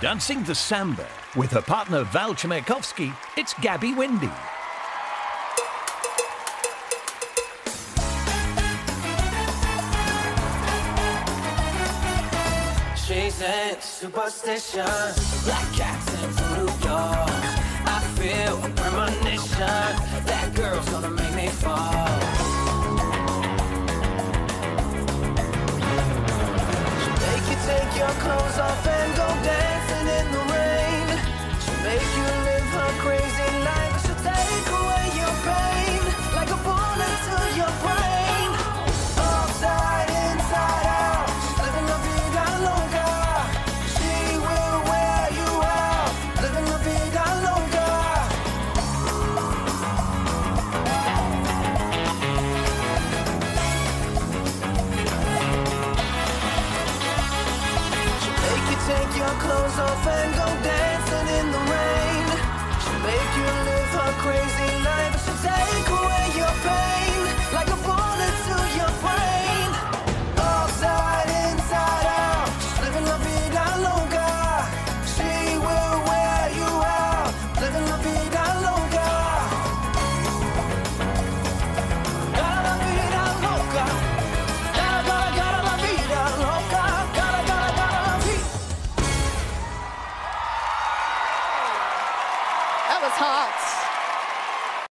Dancing the samba with her partner Val Chmerkovskiy, it's Gabby Windey. Chasing superstition, black cats and voodoo dolls. I feel a premonition that girl's gonna make me fall. Take your clothes off and go dancing take your clothes off and go dancing in the That was hot.